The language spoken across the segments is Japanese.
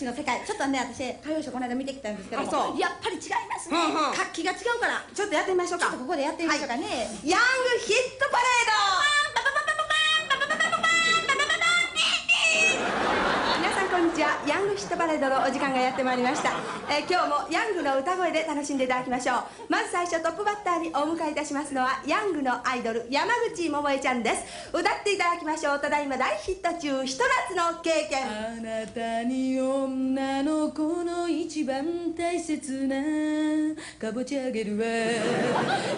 ちの世界。ちょっとね私歌謡ショーこの間見てきたんですけどやっぱり違いますね、うんうん。活気が違うから。ちょっとやってみましょうか。ちょっとここでやってみましょうかね、ヤングヒットパレーちはヤングヒットパレードのお時間がやってまいりました、えー今日もヤングの歌声で楽しんでいただきましょう。まず最初トップバッターにお迎えいたしますのはヤングのアイドル山口百恵ちゃんです。歌っていただきましょう。ただいま大ヒット中ひと夏の経験。あなたに女の子の一番大切なかぼちゃあげるわ。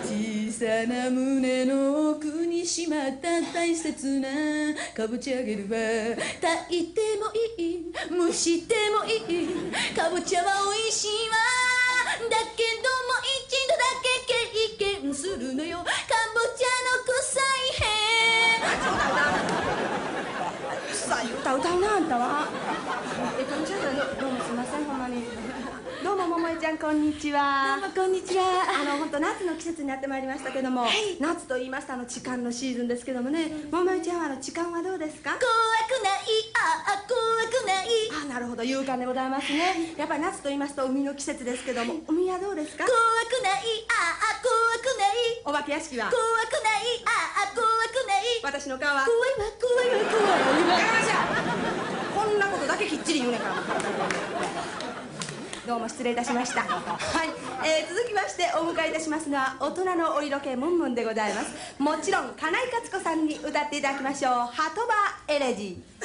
小さな胸のしまった大切なかぼちゃあげるわ炊いてもいい蒸してもいいかぼちゃは美味しいわ。だけども一度だけ経験するのよ。かぼちゃの臭いへさあ 歌歌うなあんたは。えこんにちはどうもすいませんほんまにどうも桃江ちゃんこんにちは。どうもこんにちは。あの本当夏の季節になってまいりましたけども、夏と言いましたあの痴漢のシーズンですけどもね桃江ちゃんはあの痴漢はどうですか？怖くない。ああ怖くない。あなるほど。勇敢でございますね。やっぱり夏と言いますと海の季節ですけども海はどうですか？怖くない。ああ怖くない。お化け屋敷は？怖くない。ああ怖くない。私の顔は？怖いわ怖いわ怖いわ。やかましやこんなことだけきっちり言うねんからどうも失礼いたしました。はい、えー続きましてお迎えいたしますのは大人のお色気ムンムンでございます。もちろん金井克子さんに歌っていただきましょう「ハトバエレジー」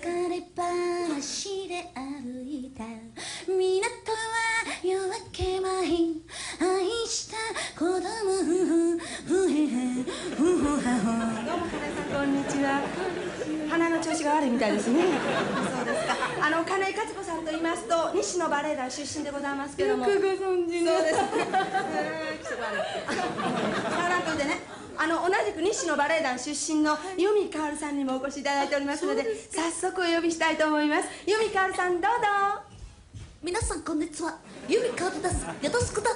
別れ話で歩いた。港は夜明け前。愛した子供。ふふへへ。ふふはほ。どうも金井さんこんにちは鼻の調子が悪いみたいですねそうですかあの金井克子さんと言いますと西のバレエ団出身でございますけどもご存知そうです。えー気色悪い。さあなんとでね、あの同じく西のバレエ団出身の由美かおるさんにもお越しいただいておりますので、早速お呼びしたいと思います。由美かおるさんどうぞ。皆さんこんにちは由美かおるですよろしくだ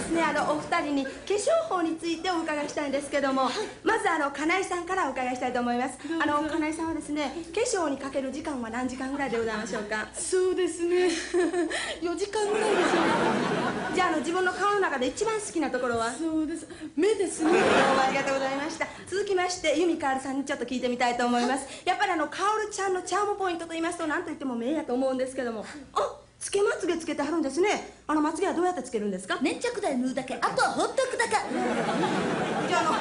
ですね、あのお二人に化粧法についてお伺いしたいんですけども、まずあの金井さんからお伺いしたいと思います。あの金井さんはですね、化粧にかける時間は何時間ぐらいでございましょうか？そうですね。4時間ぐらいでしょじゃああの自分の顔の中で一番好きなところは？うそうです。目ですね。どうもありがとうございました。続きまして由美かおるさんにちょっと聞いてみたいと思います。やっぱりあのかおるちゃんのチャームポイントと言いますと何と言っても目やと思うんですけども。あつけまつげつけてはるんですね。あのまつげはどうやってつけるんですか？粘着剤塗るだけ。あとはほっとくだけ。じゃああの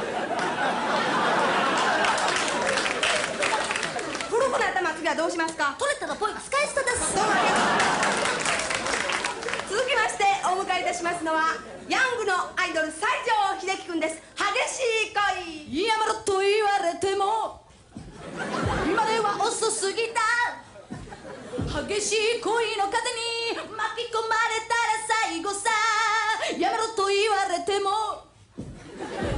古くなったまつげはどうしますか？取れたらポイ使い捨てです。どうもありがとう続きましてお迎えいたしますのはヤングのアイドル西城秀樹くんです。激しい恋。やめろと言われても今では遅すぎた。激しい恋の風に巻き込まれたら最後さやめろと言われても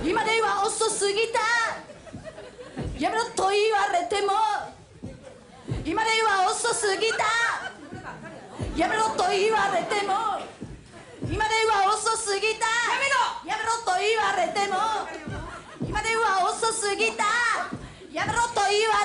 今では遅すぎた。やめろと言われても今では遅すぎた。やめろと言われても今では遅すぎた。やめろ。と言われても今では遅すぎた。やめろと言われても